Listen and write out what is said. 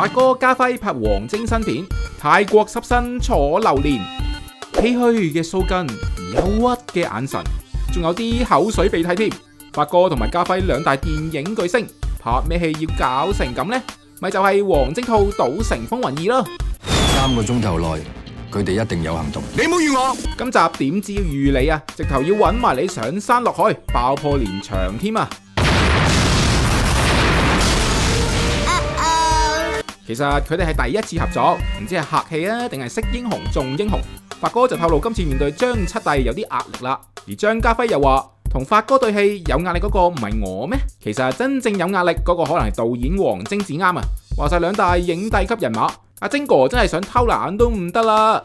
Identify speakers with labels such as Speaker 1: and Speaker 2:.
Speaker 1: 发哥加辉拍黄精新片，泰国湿身坐榴莲，唏嘘嘅须根，忧郁嘅眼神，仲有啲口水鼻涕添。发哥同埋加辉两大电影巨星，拍咩戏要搞成咁呢？咪就系《黄精套赌城风云二》咯。
Speaker 2: 三个钟头内，佢哋一定有行动。你冇预我，
Speaker 1: 今集点知要预你啊？直头要揾埋你上山落去，爆破连场添啊！其实佢哋系第一次合作，唔知系客气啊定系识英雄重英雄？发哥就透露今次面对张七弟有啲压力啦，而张家辉又话同发哥对戏有压力嗰个唔系我咩？其实真正有压力嗰个可能系导演王晶至啱啊！话晒两大影帝级人马，阿晶哥真系想偷懒都唔得啦。